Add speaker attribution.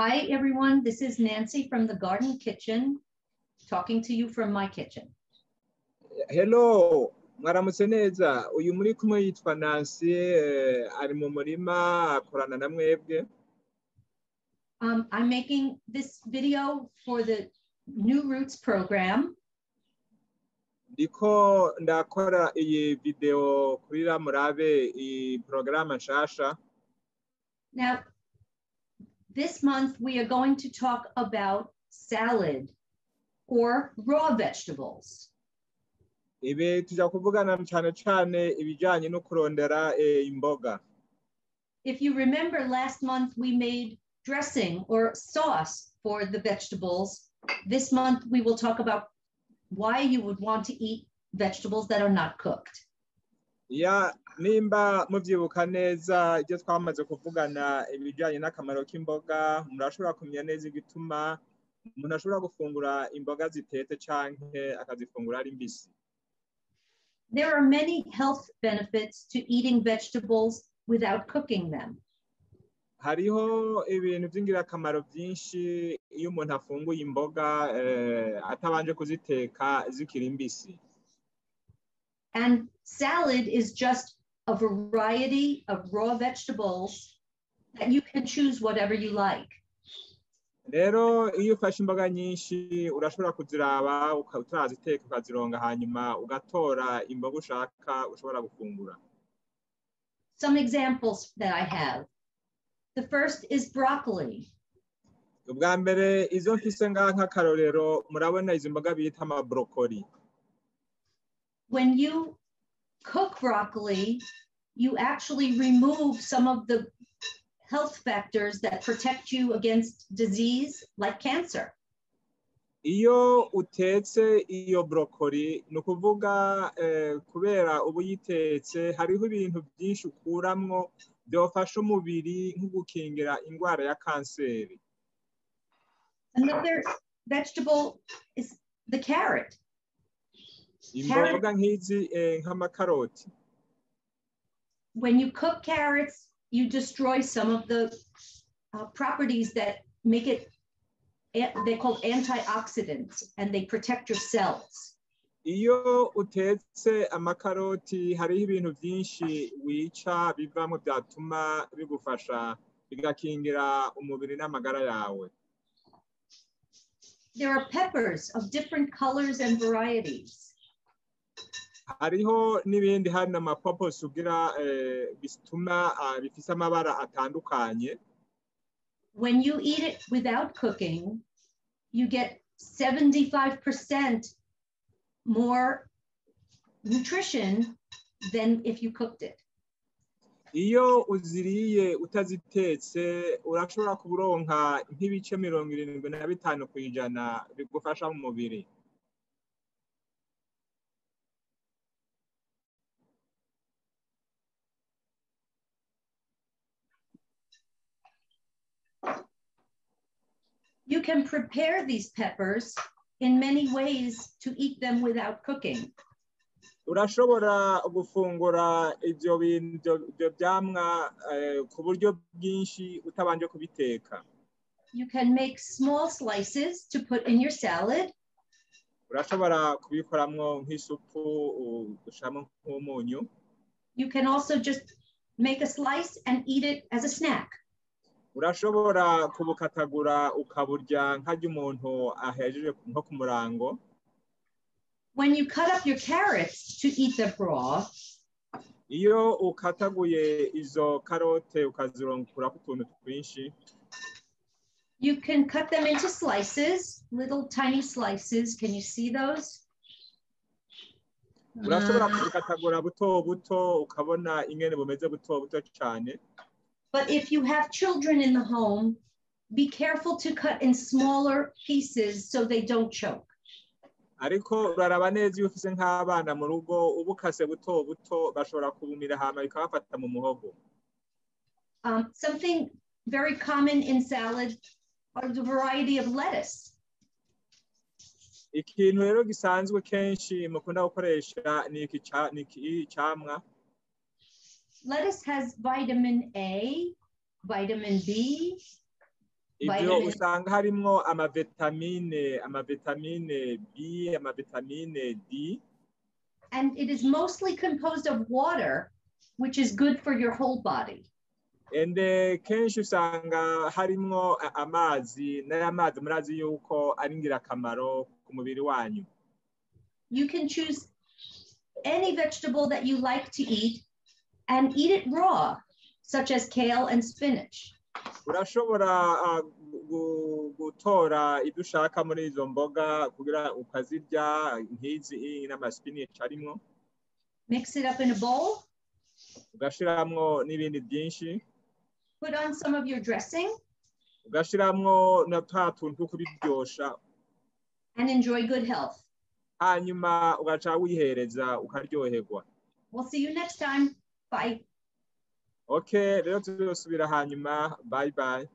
Speaker 1: Hi, everyone. This is Nancy from the Garden Kitchen, talking to you from my kitchen.
Speaker 2: hello mwaramutse neza uyu muri kumwe yitwa nancy eh, ari mu murima akorana na mwebwe
Speaker 1: Um, I'm making this video for the New Roots program.
Speaker 2: ndiko ndakora iyi video kuri ramurabe iyi porogaramu nshasha
Speaker 1: Now, this month we are going to talk about salad or raw vegetables.
Speaker 2: ibi tujya kuvugana cyane cyane ibijyanye no kurondera eh, imboga
Speaker 1: If you remember last month, we made dressing or sauce for the vegetables. This month, we will talk about why you would want to eat vegetables that are not cooked.
Speaker 2: ya nimba mubyibuka neza ibyo twamaze kuvugana ibijyanye n'akamaro k'imboga murashobora kumenya neza igituma umuntu ashobora gufungura imboga zitetse cyangwa akazifungura ari mbisi
Speaker 1: There are many health benefits to eating vegetables without cooking them.
Speaker 2: hariho ibintu by'ingirakamaro byinshi iyo umuntu afunguye imboga eh, atabanje kuziteka zikiri mbisi
Speaker 1: And salad is just a variety of raw vegetables that you can choose whatever you like.
Speaker 2: rero iyo ufashe imboga nyinshi urashobora kuziraba ukazironga hanyuma ugatora imboga ushaka ushobora gufungura
Speaker 1: Some examples that I have. The first is broccoli.
Speaker 2: ubwa mbere izo mfise ngaha nk'akarorero murabona izi mboga bita
Speaker 1: When you cook broccoli, you actually remove some of the health factors that protect you against disease like cancer.
Speaker 2: iyo utetse iyo borokori ni ukuvuga eh, kubera uba uyitetse hariho ibintu byinshi ukuramwo byofasha umubiri nko gukingira indwara ya kanseri
Speaker 1: Another vegetable is the carrot.
Speaker 2: Imboga nk'izi eh, nk'amakaroti
Speaker 1: when you cook carrots, you destroy some of the uh, properties that make it they're called antioxidants and they protect your cells.
Speaker 2: iyo utetse amakaroti hariho ibintu byinshi wica bivamo byatuma bigufasha bigakingira umubiri n'amagara yawe
Speaker 1: There are peppers of different colors and varieties.
Speaker 2: Hariho n'ibindi hari amapoposi ugira eh, bituma ah, bifise amabara atandukanye
Speaker 1: When you eat it without cooking, you get 75% more nutrition than if you cooked it.
Speaker 2: iyo uziriye utazitetse urashobora kuburonka nk'ibice mirongo irindwi na bitanu ku ijana bigufasha mu mubiri
Speaker 1: You can prepare these peppers in many ways to eat them without cooking.
Speaker 2: urashobora gufungura ibyo bintu ibyo byamwa eh, ku buryo bwinshi utabanje kubiteka
Speaker 1: You can make small slices to put in your salad.
Speaker 2: urashobora kubikoramwo nk'isupu ushiramo nk'umunyu
Speaker 1: You can also just make a slice and eat it as a snack.
Speaker 2: Urashobora kubukatagura ukaburya nk'arya umuntu ahejeje nko ku murango
Speaker 1: When you cut up your carrots to eat them raw,
Speaker 2: iyo ukataguye izo karote ukazironkurako utuntu twinshi
Speaker 1: you can cut them into slices, little tiny slices. Can you see those?
Speaker 2: urashobora
Speaker 1: Uh,
Speaker 2: kubikatagura buto buto ukabona ingene bumeze buto buto cyane
Speaker 1: but if you have children in the home, be careful to cut in smaller pieces so they don't choke.
Speaker 2: ariko uraraba neza iyo ufise nk'abana mu rugo ubukase buto buto bashobora kubumira hama bikabafata mu muhogo
Speaker 1: Um, something very common in salad are the variety of lettuce.
Speaker 2: ikintu rero gisanzwe kenshi mukunda gukoresha ni iki ca- ni camwa
Speaker 1: Lettuce has vitamin A, vitamin B,
Speaker 2: ibyo
Speaker 1: Vitamin.
Speaker 2: usanga harimwo amavitamine amavitamine b amavitamine d
Speaker 1: And it is mostly composed of water, which is good for your whole body.
Speaker 2: ende uh, kenshi usanga harimwo a- amazi n'aya mazi murazi yuko ari ingirakamaro ku mubiri wanyu
Speaker 1: You can choose any vegetable that you like to eat and eat it raw, such as kale and spinach.
Speaker 2: urashobora ah, gutora ibyo ushaka muri izo mboga kugira ukazirya nk'izi arimwo
Speaker 1: Mix it up in a bowl,
Speaker 2: ugashiramwo n'ibindi byinshi
Speaker 1: put on some of your dressing,
Speaker 2: ugashiramwo na twa tuntu two kubiryosha
Speaker 1: and enjoy good health.
Speaker 2: hanyuma ugaca wihereza ukaryoherwa
Speaker 1: We'll see you next time. bayi
Speaker 2: oke rero turibusubira hanyuma. Bayi bayi